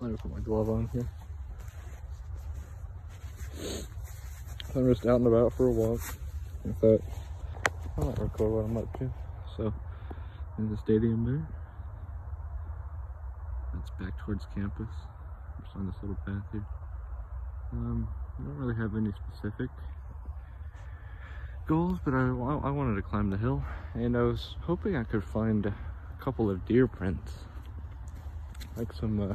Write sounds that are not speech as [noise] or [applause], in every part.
Let me put my glove on here. I'm just out and about for a walk. I thought I might record what I'm up to. So in the stadium there. That's back towards campus. I'm Just on this little path here. Um, I don't really have any specific goals, but I, I wanted to climb the hill, and I was hoping I could find a couple of deer prints, like some uh,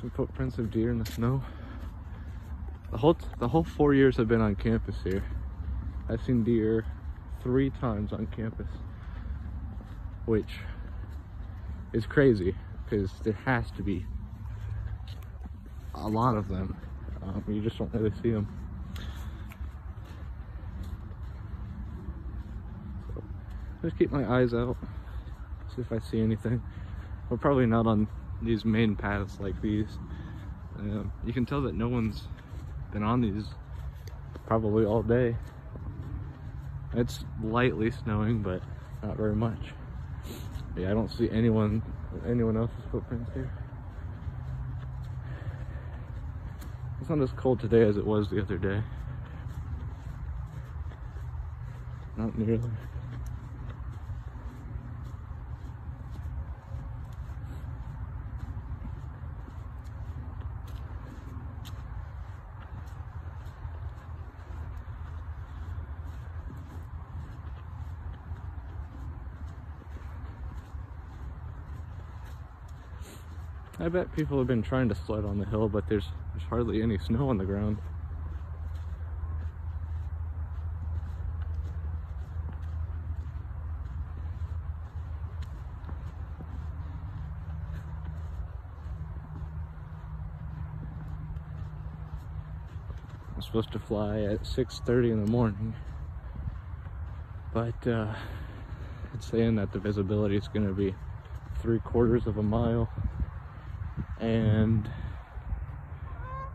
some footprints of deer in the snow. The whole the whole four years I've been on campus here, I've seen deer three times on campus, which is crazy because there has to be a lot of them. Um, you just don't really see them. So, just keep my eyes out, see if I see anything. But probably not on these main paths like these. Um, you can tell that no one's been on these probably all day. It's lightly snowing, but not very much. Yeah, I don't see anyone anyone else's footprints here. It's not as cold today as it was the other day. Not nearly. I bet people have been trying to sled on the hill, but there's, there's hardly any snow on the ground. I'm supposed to fly at 6.30 in the morning, but uh, it's saying that the visibility is going to be three quarters of a mile and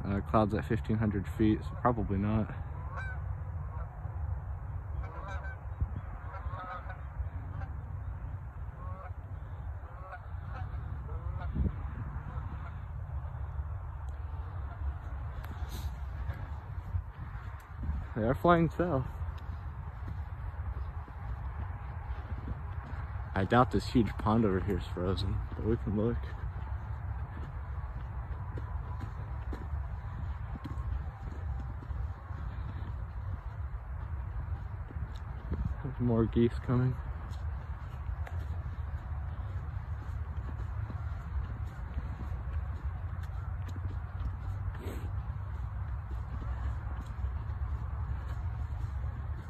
uh, clouds at 1500 feet, so probably not. They are flying south. I doubt this huge pond over here is frozen, but we can look. More geese coming.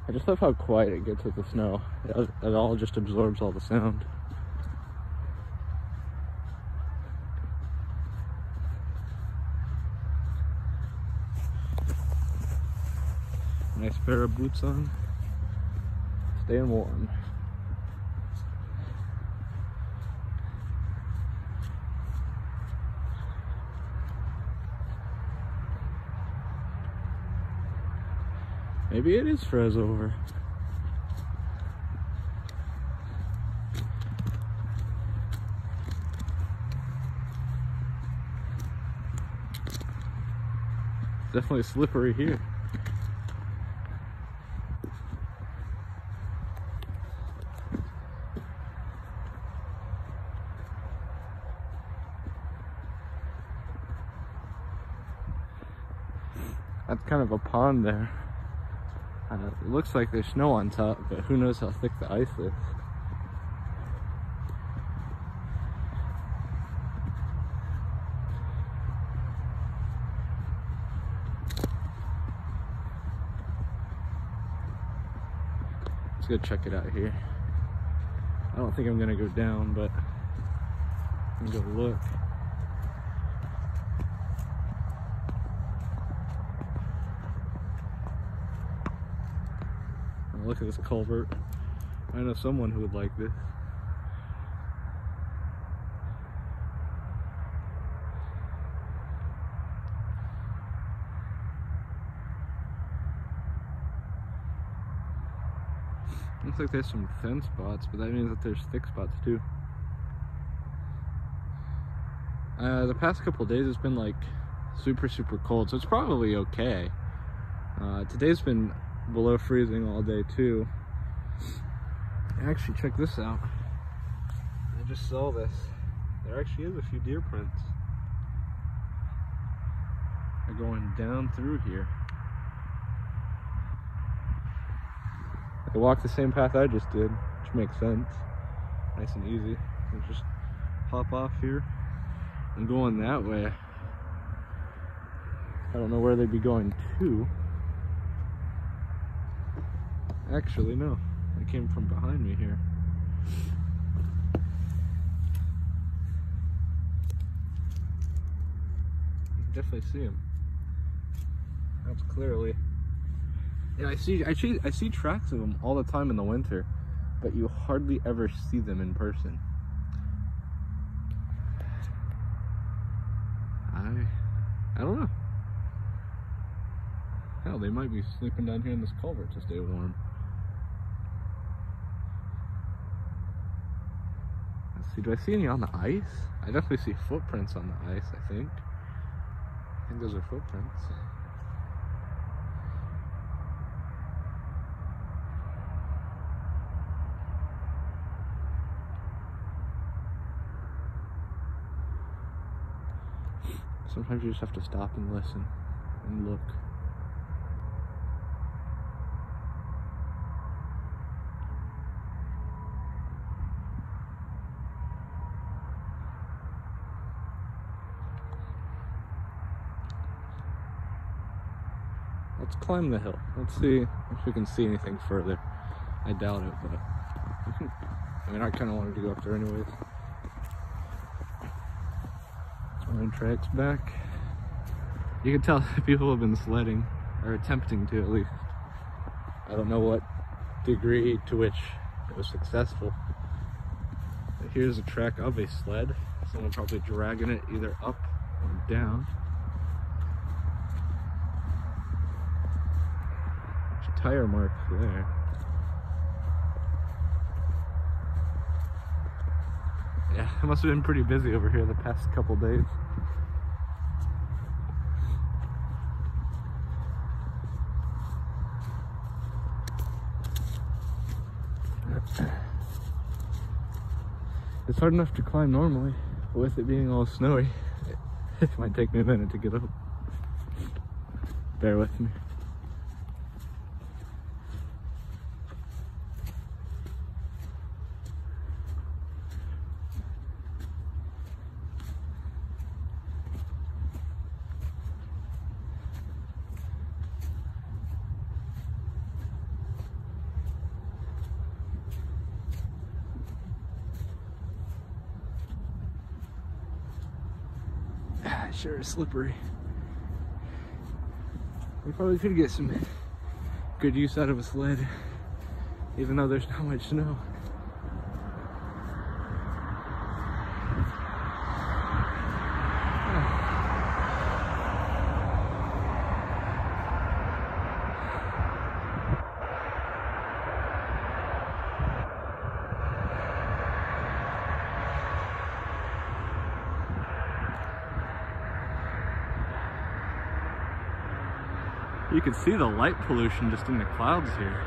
I just love how quiet it gets with the snow. It, it all just absorbs all the sound. Nice pair of boots on staying warm. Maybe it is froze over. Definitely slippery here. That's kind of a pond there. Uh, it looks like there's snow on top, but who knows how thick the ice is. Let's go check it out here. I don't think I'm gonna go down, but I'm gonna go look. Look at this culvert. I know someone who would like this. Looks like there's some thin spots, but that means that there's thick spots too. Uh, the past couple days it's been like super super cold, so it's probably okay. Uh, today's been below freezing all day too. Actually, check this out. I just saw this. There actually is a few deer prints. They're going down through here. They walk the same path I just did, which makes sense. Nice and easy. They just hop off here and go going that way. I don't know where they'd be going to. Actually, no. They came from behind me here. definitely see them. That's clearly. Yeah, I see. I see. I see tracks of them all the time in the winter, but you hardly ever see them in person. I, I don't know. Hell, they might be sleeping down here in this culvert to stay warm. Let's see, do I see any on the ice? I definitely see footprints on the ice, I think. I think those are footprints. Sometimes you just have to stop and listen and look. Let's climb the hill. Let's see if we can see anything further. I doubt it, but [laughs] I mean, I kind of wanted to go up there anyways. Line tracks back. You can tell [laughs] people have been sledding, or attempting to at least. I don't know what degree to which it was successful. But here's a track of a sled. Someone probably dragging it either up or down. Tire marks there. Yeah, it must have been pretty busy over here the past couple days. It's hard enough to climb normally, but with it being all snowy, [laughs] it might take me a minute to get up. Bear with me. Sure is slippery. We probably could get some good use out of a sled, even though there's not much snow. You can see the light pollution just in the clouds here.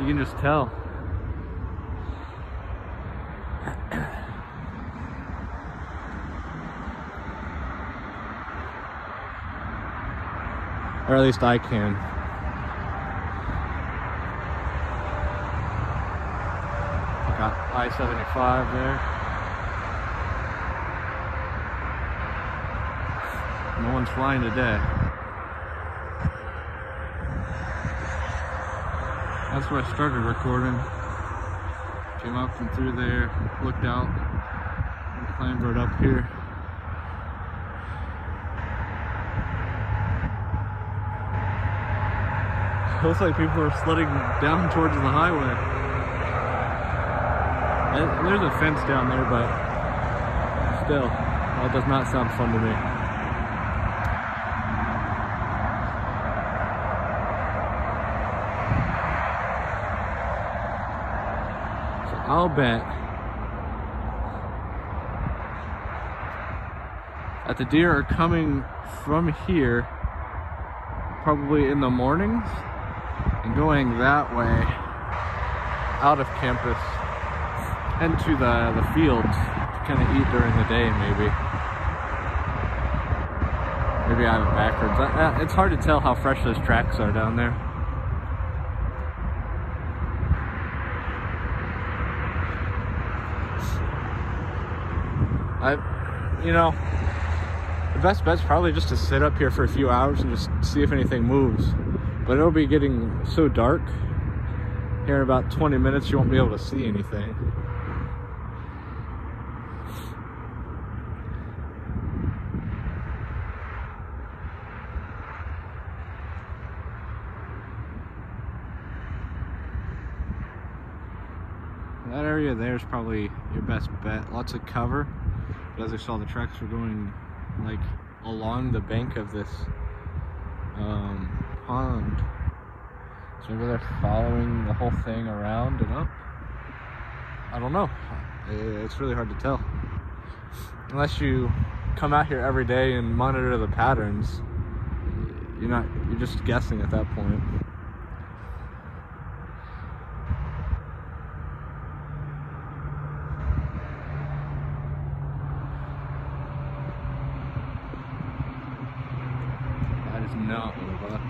You can just tell. [clears throat] or at least I can. Got I-75 there. No one's flying today. That's where I started recording. Came up and through there, looked out, and climbed right up here. [laughs] looks like people are sledding down towards the highway. And there's a fence down there, but still, that does not sound fun to me. I'll bet that the deer are coming from here probably in the mornings and going that way out of campus and to the, the fields to kind of eat during the day maybe. Maybe I have it backwards. I, I, it's hard to tell how fresh those tracks are down there. I, you know, the best bet's probably just to sit up here for a few hours and just see if anything moves. But it'll be getting so dark. Here in about 20 minutes, you won't be able to see anything. That area there is probably your best bet. Lots of cover. But as I saw, the tracks were going like along the bank of this um, pond. So maybe they're following the whole thing around and up. I don't know. It's really hard to tell. Unless you come out here every day and monitor the patterns, you're not, you're just guessing at that point. not one of us.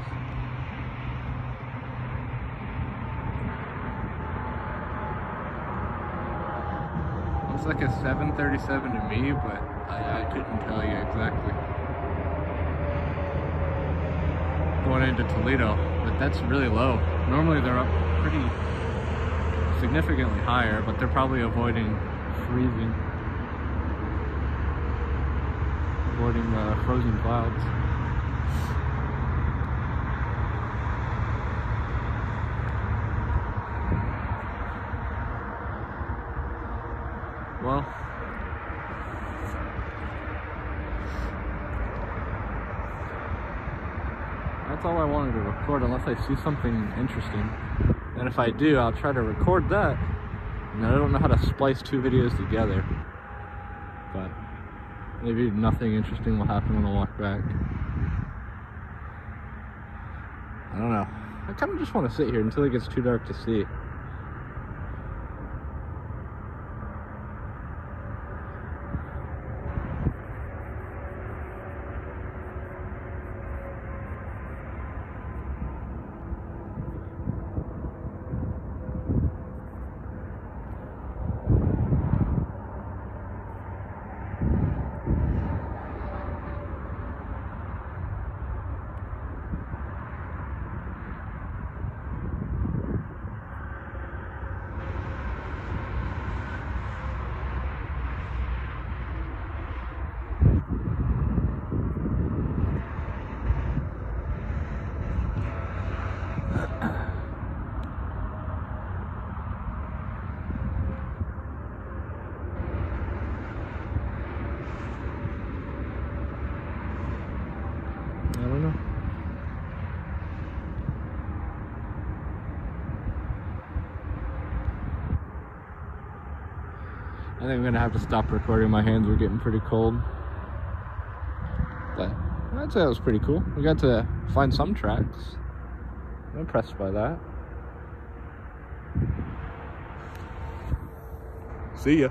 Looks like a 737 to me, but I, I couldn't tell you exactly. Going into Toledo, but that's really low. Normally they're up pretty significantly higher, but they're probably avoiding freezing. Avoiding uh, frozen clouds. Well, that's all I wanted to record unless I see something interesting. And if I do, I'll try to record that. And I don't know how to splice two videos together. But maybe nothing interesting will happen when I walk back. I don't know. I kind of just want to sit here until it gets too dark to see. I think I'm gonna have to stop recording. My hands are getting pretty cold. But I'd say that was pretty cool. We got to find some tracks. I'm impressed by that. See ya.